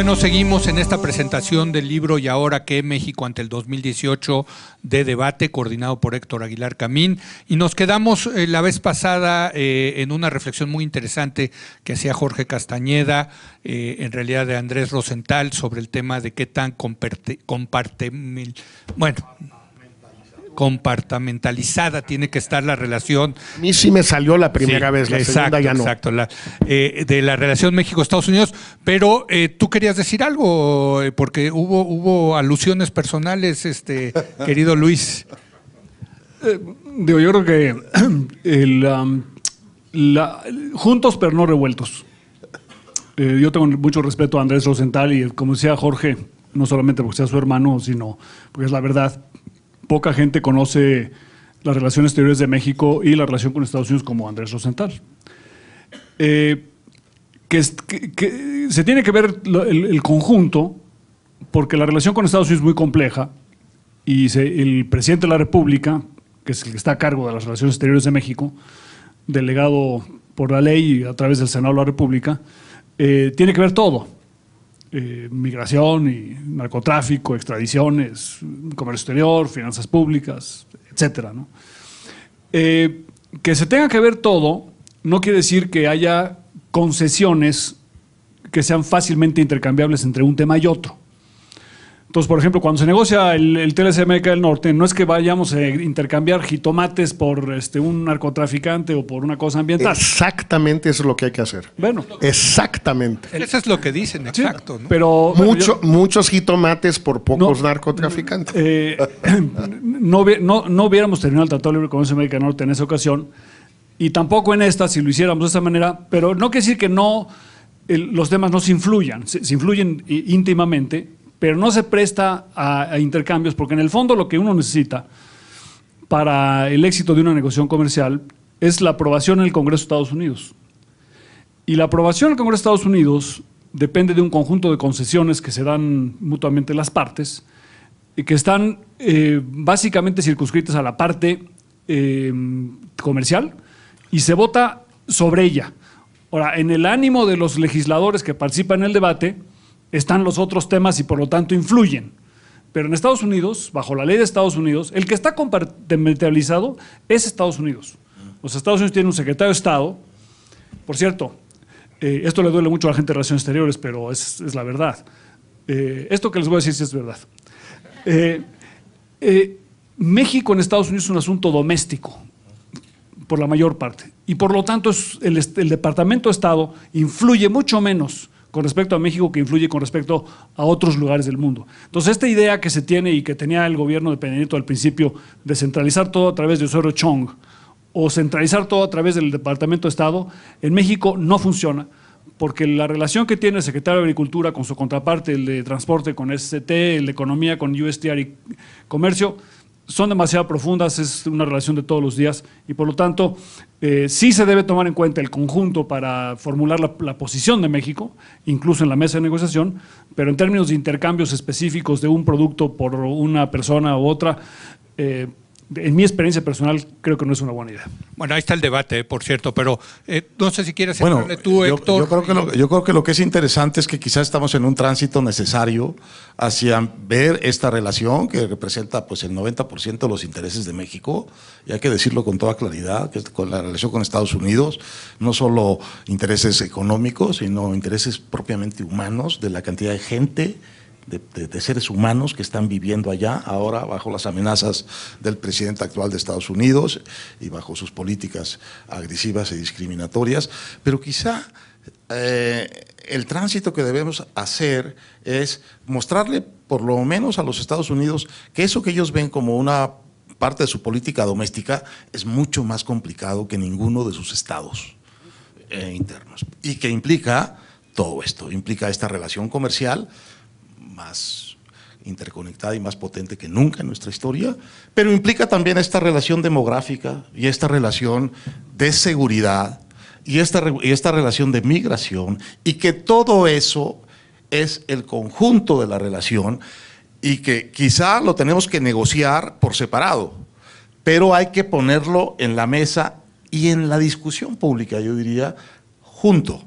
Bueno, seguimos en esta presentación del libro Y ahora qué México ante el 2018 de debate coordinado por Héctor Aguilar Camín. Y nos quedamos eh, la vez pasada eh, en una reflexión muy interesante que hacía Jorge Castañeda, eh, en realidad de Andrés Rosenthal, sobre el tema de qué tan comparte, comparte bueno, compartamentalizada tiene que estar la relación. A mí sí me salió la primera vez, la exacto, segunda ya no. Exacto, la, eh, de la relación México-Estados Unidos, pero eh, tú querías decir algo, eh, porque hubo, hubo alusiones personales, este querido Luis. digo, yo creo que el, um, la, juntos pero no revueltos. yo tengo mucho respeto a Andrés Rosenthal y como decía Jorge, no solamente porque sea su hermano, sino porque es la verdad poca gente conoce las relaciones exteriores de México y la relación con Estados Unidos como Andrés Rosenthal. Eh, que, se tiene que ver el, conjunto, porque la relación con Estados Unidos es muy compleja y el presidente de la República, que es el que está a cargo de las relaciones exteriores de México, delegado por la ley y a través del Senado de la República, eh, tiene que ver todo eh, migración y narcotráfico, extradiciones, comercio exterior, finanzas públicas, etcétera. Eh, que se tenga que ver todo no quiere decir que haya concesiones que sean fácilmente intercambiables entre un tema y otro. Entonces, por ejemplo, cuando se negocia el, el TLC América del Norte, no es que vayamos a intercambiar jitomates por este, un narcotraficante o por una cosa ambiental. Exactamente eso es lo que hay que hacer. Bueno. Exactamente. Eso es lo que dicen, exacto. Pero, Mucho, muchos jitomates por pocos narcotraficantes. Eh, no, no, hubiéramos terminado el Tratado de Libre Comercio América del Norte en esa ocasión, y tampoco en esta, si lo hiciéramos de esa manera, pero no quiere decir que no, los temas no se influyan, se influyen íntimamente pero no se presta a, intercambios porque en el fondo lo que uno necesita para el éxito de una negociación comercial es la aprobación en el Congreso de Estados Unidos. Y la aprobación en el Congreso de Estados Unidos depende de un conjunto de concesiones que se dan mutuamente las partes y que están eh, básicamente circunscritas a la parte eh, comercial y se vota sobre ella. Ahora, en el ánimo de los legisladores que participan en el debate, están los otros temas y por lo tanto influyen. Pero en Estados Unidos, bajo la ley de Estados Unidos, el que está compartimentalizado es Estados Unidos. Los Estados Unidos tienen un secretario de Estado. Por cierto, eh, esto le duele mucho a la gente de Relaciones Exteriores, pero es, la verdad. Eh, esto que les voy a decir es verdad. Eh, México en Estados Unidos es un asunto doméstico, por la mayor parte. Y por lo tanto, el Departamento de Estado influye mucho menos con respecto a México que influye con respecto a otros lugares del mundo. Entonces, esta idea que se tiene y que tenía el gobierno de Peña al principio de centralizar todo a través de Osorio Chong o centralizar todo a través del Departamento de Estado, en México no funciona porque la relación que tiene el secretario de Agricultura con su contraparte, el de Transporte con SCT, el de Economía con USTR y Comercio, son demasiado profundas, es una relación de todos los días y por lo tanto eh, sí se debe tomar en cuenta el conjunto para formular la, posición de México, incluso en la mesa de negociación, pero en términos de intercambios específicos de un producto por una persona u otra, eh, en mi experiencia personal, creo que no es una buena idea. Bueno, ahí está el debate, eh, por cierto, pero eh, no sé si quieres bueno, tú, Héctor. Yo creo, que lo, yo creo que lo que es interesante es que quizás estamos en un tránsito necesario hacia ver esta relación que representa pues el 90% de los intereses de México, y hay que decirlo con toda claridad, que con la relación con Estados Unidos, no solo intereses económicos, sino intereses propiamente humanos, de la cantidad de gente de, seres humanos que están viviendo allá ahora bajo las amenazas del presidente actual de Estados Unidos y bajo sus políticas agresivas y discriminatorias, pero quizá eh, el tránsito que debemos hacer es mostrarle por lo menos a los Estados Unidos que eso que ellos ven como una parte de su política doméstica es mucho más complicado que ninguno de sus estados eh, internos. Y que implica todo esto, implica esta relación comercial más interconectada y más potente que nunca en nuestra historia, pero implica también esta relación demográfica y esta relación de seguridad y esta, y esta relación de migración y que todo eso es el conjunto de la relación y que quizá lo tenemos que negociar por separado, pero hay que ponerlo en la mesa y en la discusión pública, yo diría, junto.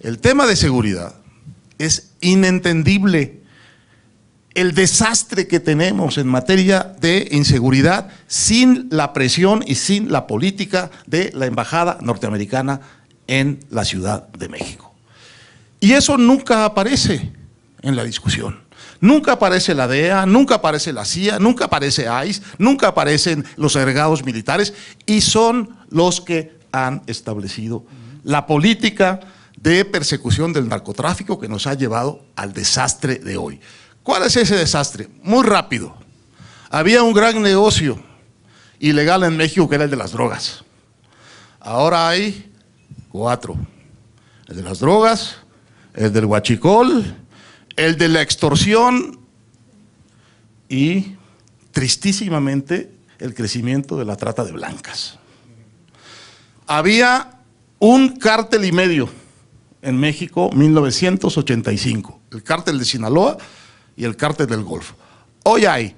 El tema de seguridad es inentendible el desastre que tenemos en materia de inseguridad sin la presión y sin la política de la Embajada norteamericana en la Ciudad de México. Y eso nunca aparece en la discusión. Nunca aparece la DEA, nunca aparece la CIA, nunca aparece ICE, nunca aparecen los agregados militares y son los que han establecido la política de persecución del narcotráfico que nos ha llevado al desastre de hoy. ¿Cuál es ese desastre? Muy rápido. Había un gran negocio ilegal en México que era el de las drogas. Ahora hay cuatro. El de las drogas, el del huachicol, el de la extorsión y, tristísimamente, el crecimiento de la trata de blancas. Había un cártel y medio en México 1985, el cártel de Sinaloa y el cártel del Golfo. Hoy hay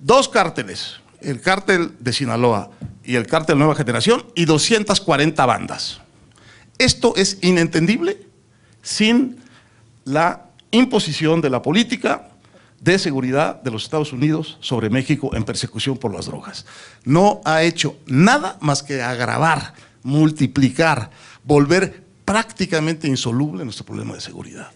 dos cárteles, el cártel de Sinaloa y el cártel Nueva Generación y 240 bandas. Esto es inentendible sin la imposición de la política de seguridad de los Estados Unidos sobre México en persecución por las drogas. No ha hecho nada más que agravar, multiplicar, volver prácticamente insoluble nuestro problema de seguridad.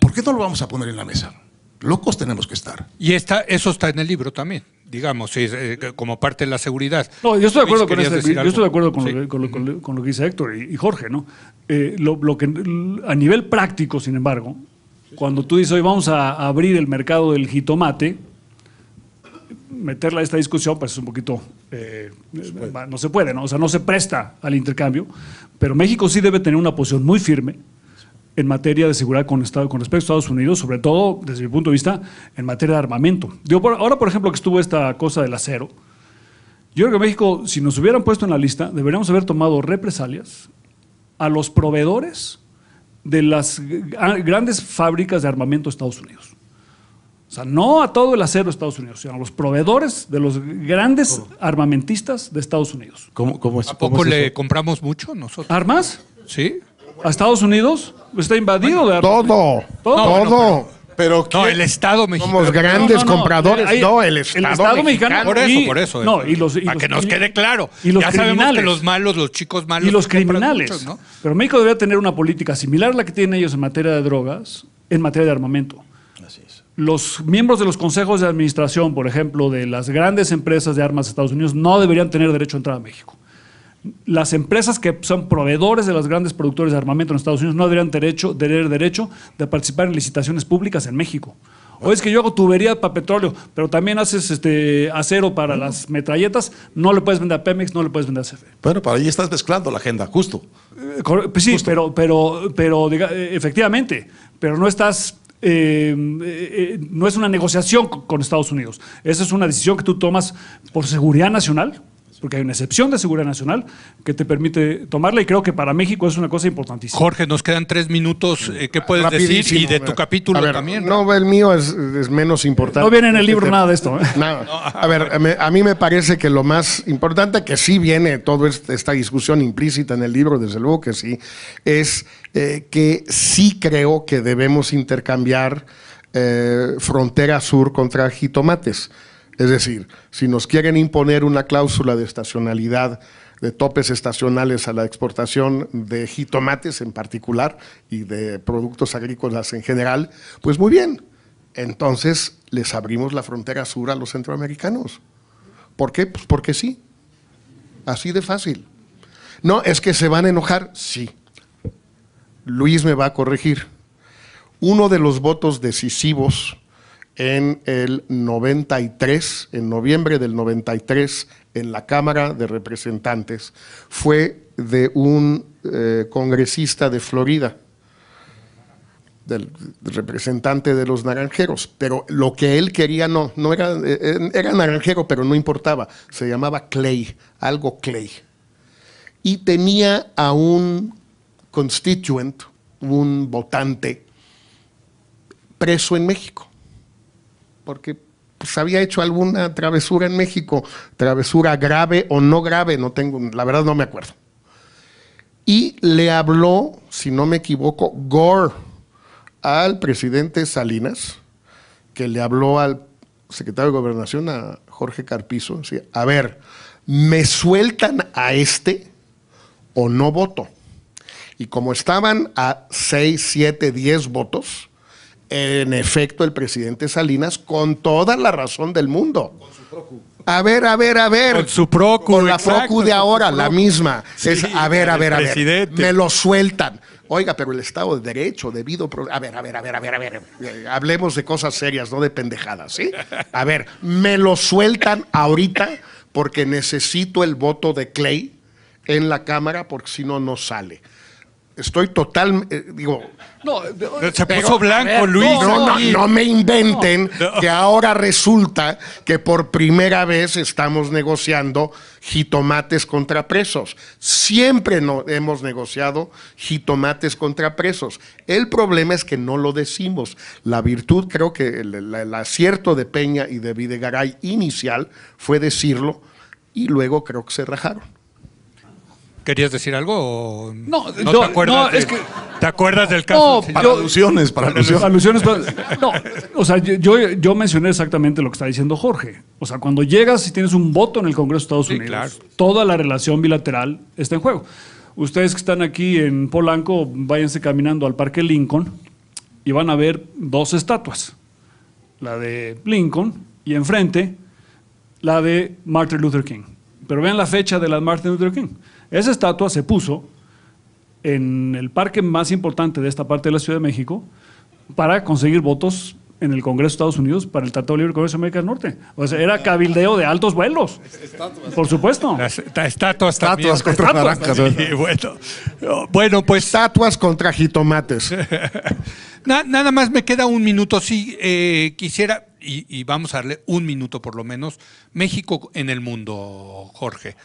¿Por qué no lo vamos a poner en la mesa? Locos tenemos que estar. Y está, eso está en el libro también, digamos, es, eh, como parte de la seguridad. No, yo estoy de acuerdo, con, ¿Querías este- yo estoy de acuerdo con, Sí. lo, que- con lo- con lo- con lo que dice Héctor y, y Jorge, ¿no? Eh, lo, lo que, a nivel práctico, sin embargo, cuando tú dices hoy vamos a abrir el mercado del jitomate, meterla a esta discusión, pues es un poquito, eh, no se puede, ¿no? O sea, no se presta al intercambio, pero México sí debe tener una posición muy firme en materia de seguridad con, Estado- con respecto a Estados Unidos, sobre todo desde mi punto de vista en materia de armamento. Digo, por- ahora, por ejemplo, que estuvo esta cosa del acero, yo creo que México, si nos hubieran puesto en la lista, deberíamos haber tomado represalias a los proveedores de las grandes fábricas de armamento de Estados Unidos. O sea, no a todo el acero de Estados Unidos, sino a los proveedores de los grandes armamentistas de Estados Unidos. ¿Cómo, cómo es, ¿A cómo poco es le compramos mucho nosotros? ¿Armas? ¿Sí? ¿A Estados Unidos? Está invadido de armas. Todo, Todo. todo. Pero No, ¿quién- el Estado mexicano. Somos grandes No, no, no. compradores. No, el Estado, mexicano. Por eso, y- por eso. no, eh. y los- y para los- que nos y- quede claro. y los ya sabemos que criminales. los malos, los chicos malos. y los criminales. muchos, ¿no? Pero México debería tener una política similar a la que tienen ellos en materia de drogas, en materia de armamento. Así es. Los miembros de los consejos de administración, por ejemplo, de las grandes empresas de armas de Estados Unidos, no deberían tener derecho a entrar a México. Las empresas que son proveedores de los grandes productores de armamento en Estados Unidos no deberían derecho, tener derecho de participar en licitaciones públicas en México. O es que yo hago tubería para petróleo, pero también haces este acero para las metralletas, no le puedes vender a Pemex, no le puedes vender a CFE. Bueno, para ahí estás mezclando la agenda, justo. Eh, pues sí, pero, pero, pero diga- eh, efectivamente, pero no estás, eh, no es una negociación co- con Estados Unidos. Esa es una decisión que tú tomas por seguridad nacional, porque hay una excepción de seguridad nacional que te permite tomarla y creo que para México es una cosa importantísima. Jorge, nos quedan tres minutos. eh, ¿Qué puedes decir? Y de tu capítulo A ver, también. No, el mío es, es menos importante. No viene en el libro Este, nada de esto. ¿eh? Nada. A ver, a mí me parece que lo más importante, que sí viene toda esta discusión implícita en el libro, desde luego que sí, es eh, que sí creo que debemos intercambiar eh, frontera sur contra jitomates. Es decir, si nos quieren imponer una cláusula de estacionalidad, de topes estacionales a la exportación de jitomates en particular y de productos agrícolas en general, pues muy bien. Entonces les abrimos la frontera sur a los centroamericanos. ¿Por qué? Pues porque sí. Así de fácil. No, es que se van a enojar. Sí. Luis me va a corregir. Uno de los votos decisivos en el 93, en noviembre del 93, en la Cámara de Representantes, fue de un eh, congresista de Florida, del representante de los naranjeros, pero lo que él quería no, no era, eh, era naranjero, pero no importaba, se llamaba Clay, algo Clay. Y tenía a un constituent, un votante, preso en México, porque pues, había hecho alguna travesura en México, travesura grave o no grave, no tengo, la verdad no me acuerdo. Y le habló, si no me equivoco, Gore al presidente Salinas, que le habló al secretario de Gobernación, a Jorge Carpizo, decía, a ver, ¿me sueltan a este o no voto? Y como estaban a 6, 7, 10 votos, en efecto el presidente Salinas, con toda la razón del mundo. A ver, a ver, a ver. Con su procu, Con la exacto, procu de con su ahora, la procu. misma. Sí, es, a ver, a ver, a ver. presidente. Me lo sueltan. Oiga, pero el Estado de Derecho, debido. A ver, a ver, a ver, a ver, a ver. Eh, Hablemos de cosas serias, no de pendejadas, ¿sí? A ver, me lo sueltan ahorita porque necesito el voto de Clay en la Cámara porque si no, no sale. Estoy total. eh, digo, No, Se Pero, puso blanco, ver, Luis. no, no, no me inventen que ahora resulta que por primera vez estamos negociando jitomates contra presos. Siempre no, hemos negociado jitomates contra presos. El problema es que no lo decimos. La virtud, creo que el, el- el acierto de Peña y de Videgaray inicial fue decirlo y luego creo que se rajaron. ¿Querías decir algo? O No, te yo- acuerdas no, de- es que- ¿Te acuerdas del caso? No, Para? Yo- alusiones, para alusiones. Alusiones. No, o sea, yo, yo mencioné exactamente lo que está diciendo Jorge. O sea, cuando llegas y tienes un voto en el Congreso de Estados Sí, Unidos, claro. toda la relación bilateral está en juego. Ustedes que están aquí en Polanco, váyanse caminando al Parque Lincoln y van a ver dos estatuas. La de Lincoln y enfrente la de Martin Luther King. Pero vean la fecha de la de Martin Luther King. Esa estatua se puso en el parque más importante de esta parte de la Ciudad de México para conseguir votos en el Congreso de Estados Unidos para el Tratado de Libre Comercio de América del Norte. O sea, era cabildeo de altos vuelos. Por supuesto. Las ta- estatuas también. Estatuas contra Estatuas, naranjas. Sí, bueno. Oh, Bueno, pues Estatuas contra jitomates. na- nada más me queda un minuto. Sí, eh, quisiera, y, y vamos a darle un minuto por lo menos, México en el mundo, Jorge.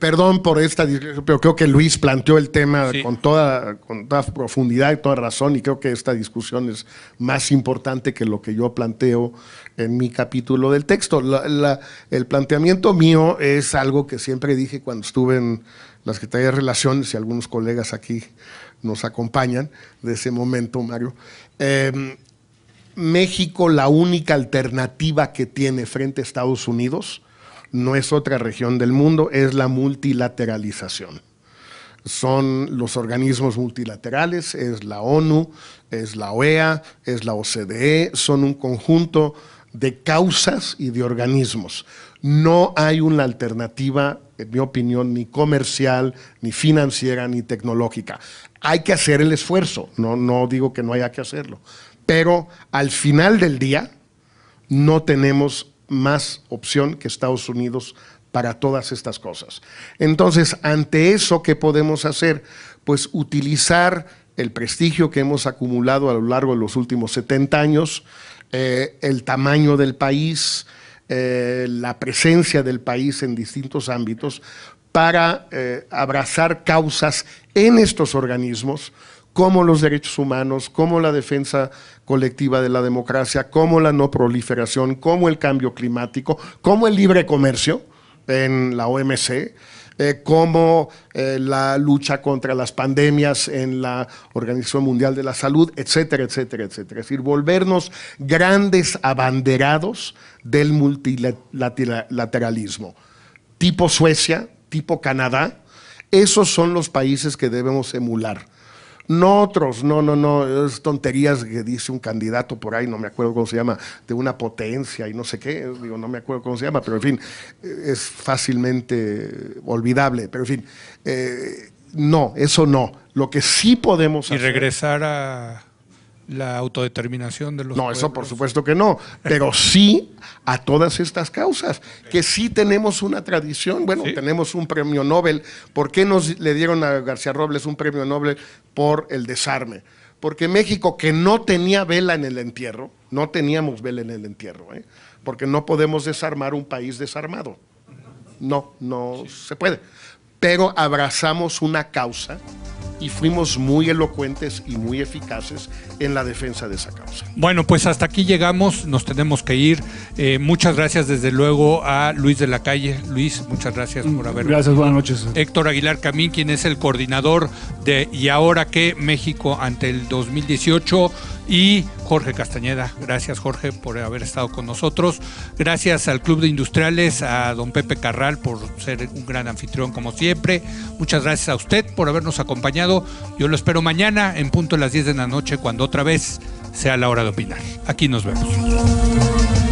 Perdón por esta digresión, pero creo que Luis planteó el tema Sí. con, toda, con toda profundidad y toda razón y creo que esta discusión es más importante que lo que yo planteo en mi capítulo del texto. La- la- el planteamiento mío es algo que siempre dije cuando estuve en la Secretaría de Relaciones y algunos colegas aquí nos acompañan de ese momento, Mario. Eh, México la única alternativa que tiene frente a Estados Unidos no es otra región del mundo, es la multilateralización. Son los organismos multilaterales, es la ONU, es la OEA, es la OCDE, son un conjunto de causas y de organismos. No hay una alternativa, en mi opinión, ni comercial, ni financiera, ni tecnológica. Hay que hacer el esfuerzo, no, no digo que no haya que hacerlo, pero al final del día no tenemos más opción que Estados Unidos para todas estas cosas. Entonces, ante eso, ¿qué podemos hacer? Pues utilizar el prestigio que hemos acumulado a lo largo de los últimos 70 años, eh, el tamaño del país, eh, la presencia del país en distintos ámbitos, para eh, abrazar causas en estos organismos como los derechos humanos, como la defensa colectiva de la democracia, como la no proliferación, como el cambio climático, como el libre comercio en la OMC, eh, como eh, la lucha contra las pandemias en la Organización Mundial de la Salud, etcétera, etcétera, etcétera. Es decir, volvernos grandes abanderados del multilateralismo, tipo Suecia, tipo Canadá, esos son los países que debemos emular. No otros, no, no, no, es tonterías que dice un candidato por ahí, no me acuerdo cómo se llama, de una potencia y no sé qué, digo, no me acuerdo cómo se llama, pero en fin, eh, es fácilmente olvidable, pero en fin, eh, no, eso no. Lo que sí podemos Y hacer. regresar a la autodeterminación de los No, eso por supuesto que no, pero sí a todas estas causas, que sí tenemos una tradición, bueno, Sí. tenemos un premio Nobel, ¿por qué nos le dieron a García Robles un premio Nobel por el desarme? Porque México, que no tenía vela en el entierro, no teníamos vela en el entierro, ¿eh? porque no podemos desarmar un país desarmado. No, no se puede. Pero abrazamos una causa y fuimos muy elocuentes y muy eficaces en la defensa de esa causa. Bueno, pues hasta aquí llegamos, nos tenemos que ir. Eh, muchas gracias desde luego a Luis de la Calle. Luis, muchas gracias por haber Gracias, buenas noches. Héctor Aguilar Camín, quien es el coordinador de Y ahora qué México ante el 2018 y Jorge Castañeda. Gracias Jorge por haber estado con nosotros. Gracias al Club de Industriales, a don Pepe Carral por ser un gran anfitrión como siempre. Muchas gracias a usted por habernos acompañado. Yo lo espero mañana en punto a las 10 de la noche cuando otra vez sea la hora de opinar. Aquí nos vemos.